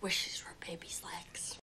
wishes were baby's legs.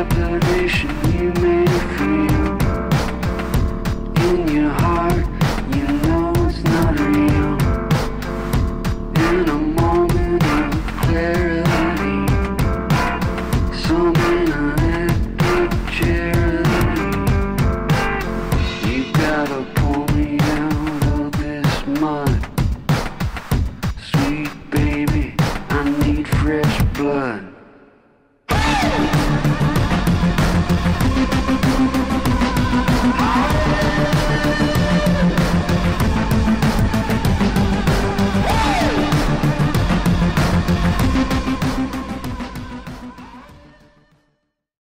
separation you made it In your heart you know it's not real. In a moment of clarity You gotta pull me out of this Sweet baby, I need fresh blood.